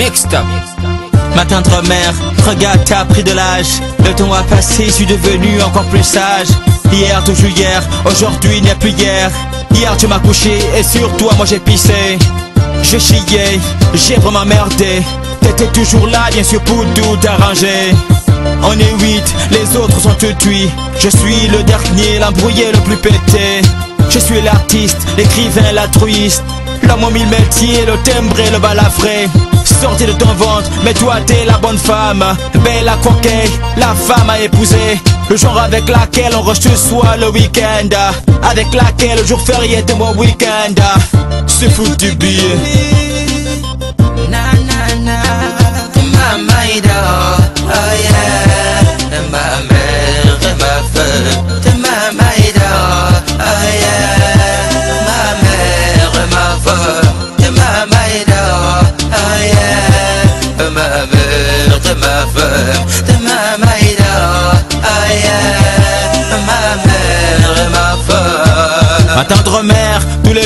Up. Ma tendre mère, regarde, t'as pris de l'âge. Le temps a passé, je suis devenu encore plus sage. Hier, toujours hier, aujourd'hui, a plus hier. Hier, tu m'as couché et sur toi, moi j'ai pissé. J'ai chié, j'ai vraiment merdé. T'étais toujours là, bien sûr, pour tout arranger. On est huit, les autres sont tués. Je suis le dernier, l'embrouillé le plus pété. Je suis l'artiste, l'écrivain, l'altruiste. L'homme au mille métiers, le timbré, le balafré. Sortez de ton ventre, mais toi t'es la bonne femme. Belle à coquet, la femme à épouser. Le genre avec laquelle on rush ce soir le week-end. Avec laquelle le jour férié de mon week-end. C'est foutu billet. Oh yeah,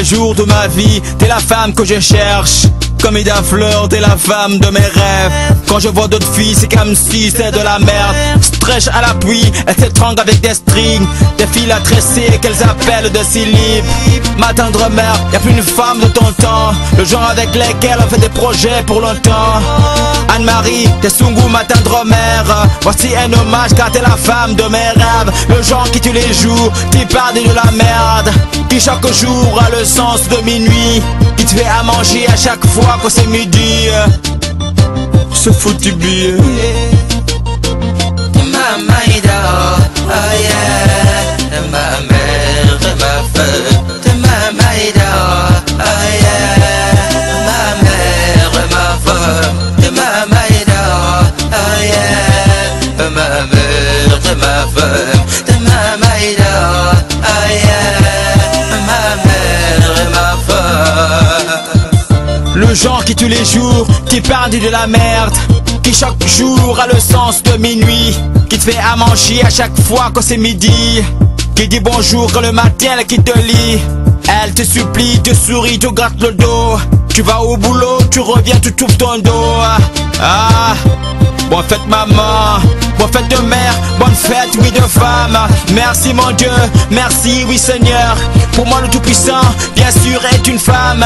jours de ma vie, t'es la femme que je cherche. Comme Ida Fleur, t'es la femme de mes rêves. Quand je vois d'autres filles, c'est comme si c'était de la merde. Stretch à l'appui, elle s'étrangle avec des strings. Des filles à tresser qu'elles appellent de silib. Ma tendre mère, y a plus une femme de ton temps. Le genre avec lesquels on fait des projets pour longtemps. Anne-Marie, t'es Sungu, ma tendre mère. Voici un hommage car t'es la femme de mes rêves. Le genre qui tue les jours, qui parle de la merde. Qui chaque jour a le sens de minuit. Qui te fait à manger à chaque fois que c'est midi. Ce foutu billet. Le genre qui tue les jours, qui parle de la merde. Qui chaque jour a le sens de minuit. Qui te fait à manger à chaque fois que c'est midi. Qui dit bonjour quand le matin elle quitte le lit. Elle te supplie, te sourit, te gratte le dos. Tu vas au boulot, tu reviens, tu trouves ton dos. Ah, bonne fête maman, bonne fête de mère, bonne fête oui de femme. Merci mon Dieu, merci oui Seigneur. Pour moi le Tout-Puissant, bien sûr est une femme.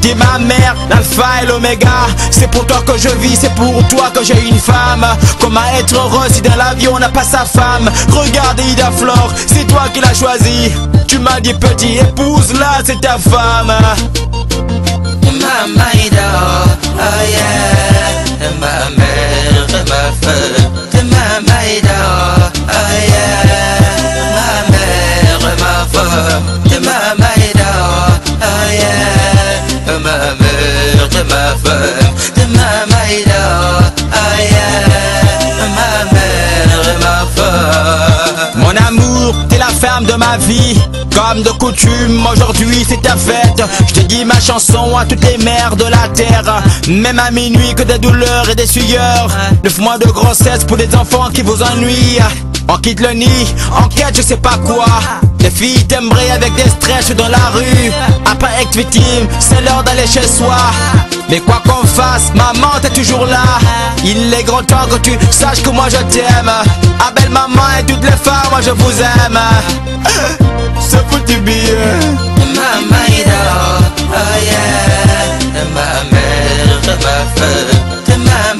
T'es ma mère, l'alpha et l'oméga. C'est pour toi que je vis, c'est pour toi que j'ai une femme. Comment être heureux si dans l'avion on n'a pas sa femme? Regarde Ida Flore, c'est toi qui l'as choisi. Tu m'as dit petit, épouse-la, c'est ta femme. Maïda, oh Mon amour, t'es la femme de ma vie. Comme de coutume, aujourd'hui c'est ta fête. Je te dis ma chanson à toutes les mères de la terre Même à minuit que des douleurs et des sueurs. Neuf mois de grossesse pour des enfants qui vous ennuient. On quitte le nid, en quête je sais pas quoi. Les filles t'aimeraient avec des stretches dans la rue. Après être victime, c'est l'heure d'aller chez soi. Mais quoi qu'on fasse, maman t'es toujours là. Il est grand temps que tu saches que moi je t'aime. Ah belle maman et toutes les femmes, moi je vous aime. Ce foutu billet. Ma maïda, oh yeah, تما فهم